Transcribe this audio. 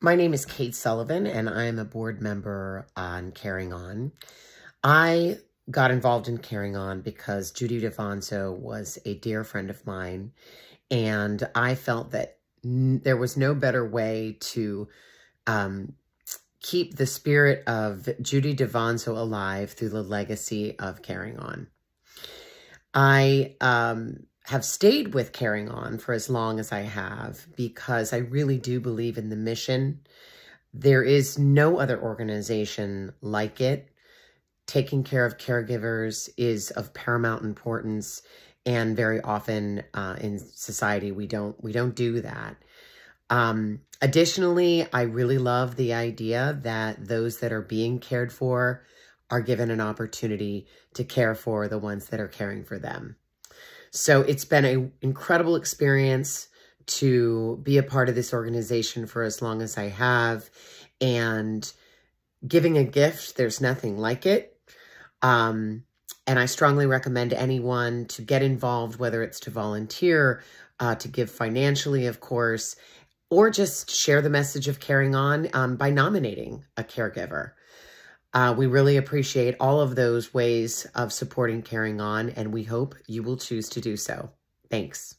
My name is Kate Sullivan, and I'm a board member on CaringOn. I got involved in CaringOn because Judy DeVonzo was a dear friend of mine, and I felt that there was no better way to um, keep the spirit of Judy DeVonzo alive through the legacy of CaringOn. I um, have stayed with CaringOn for as long as I have because I really do believe in the mission. There is no other organization like it. Taking care of caregivers is of paramount importance, and very often uh, in society we don't we don't do that. Um, additionally, I really love the idea that those that are being cared for are given an opportunity to care for the ones that are caring for them. So it's been an incredible experience to be a part of this organization for as long as I have. And giving a gift, there's nothing like it. Um, and I strongly recommend anyone to get involved, whether it's to volunteer, uh, to give financially, of course, or just share the message of caring on um, by nominating a caregiver. Uh, we really appreciate all of those ways of supporting CaringOn, and we hope you will choose to do so. Thanks.